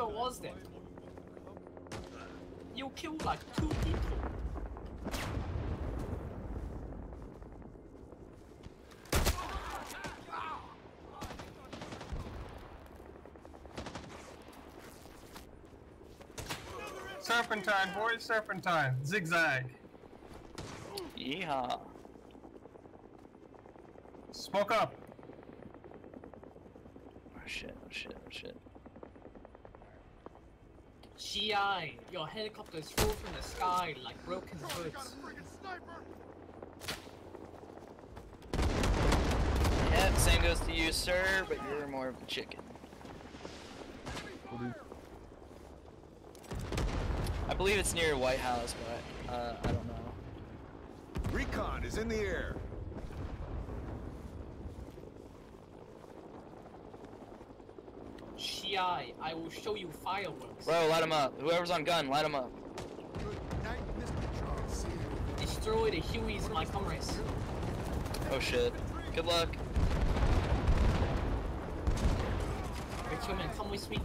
even was there? You killed like two people. Serpentine, boys, serpentine. Zigzag. Yeehaw. Smoke up. Oh shit, oh shit, oh shit. GI, your helicopters fall from the sky like broken goods. Yep, same goes to you, sir, but you're more of a chicken. I believe it's near White House, but uh, I don't know. Recon is in the air. GI, I will show you fireworks. Bro, light him up. Whoever's on gun, light him up. Destroy the Hueys, my comrades. Oh shit. Good luck. Richardman, come with me.